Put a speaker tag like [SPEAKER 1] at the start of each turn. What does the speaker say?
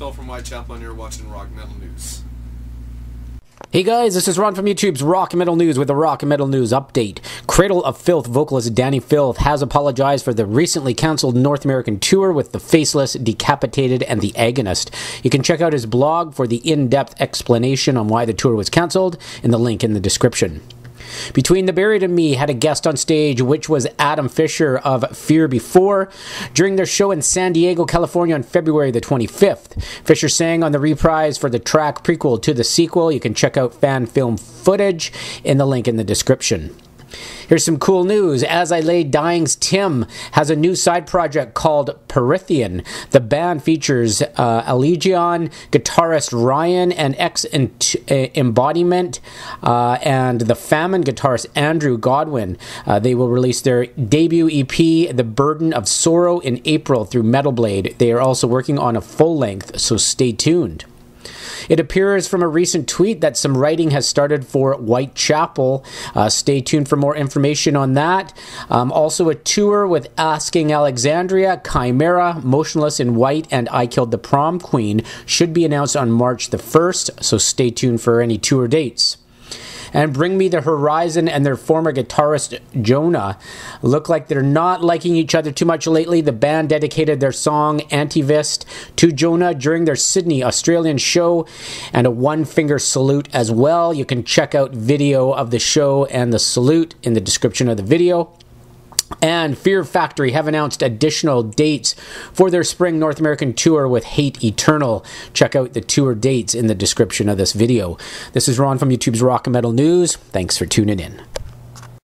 [SPEAKER 1] Phil from Whitechapel, and you're watching Rock Metal News.
[SPEAKER 2] Hey guys, this is Ron from YouTube's Rock and Metal News with a Rock and Metal News update. Cradle of Filth vocalist Dani Filth has apologized for the recently cancelled North American tour with the Faceless, Decapitated, and the Agonist. You can check out his blog for the in depth explanation on why the tour was cancelled in the link in the description. Between the Buried and Me had a guest on stage, which was Adam Fisher of Fear Before, during their show in San Diego, California on February the 25th. Fisher sang on the reprise for the track prequel to the sequel. You can check out fan film footage in the link in the description. Here's some cool news. As I Lay Dying's Tim has a new side project called Pyrithion. The band features uh, Allegaeon, guitarist Ryan, and ex Embodyment, uh, and the Famine guitarist Andrew Godwin. Uh, they will release their debut EP, The Burden of Sorrow, in April through Metal Blade. They are also working on a full length, so stay tuned. It appears from a recent tweet that some writing has started for Whitechapel. Uh, stay tuned for more information on that. Um, also, a tour with Asking Alexandria, Chimaira, Motionless in White, and I Killed the Prom Queen should be announced on March the 1st, so stay tuned for any tour dates and Bring Me the Horizon and their former guitarist Jona look like they're not liking each other too much lately. The band dedicated their song Antivist to Jona during their Sydney, Australian show and a one finger salute as well. You can check out video of the show and the salute in the description of the video. And Fear Factory have announced additional dates for their spring North American tour with Hate Eternal. Check out the tour dates in the description of this video. This is Ron from YouTube's Rock and Metal News. Thanks for tuning in.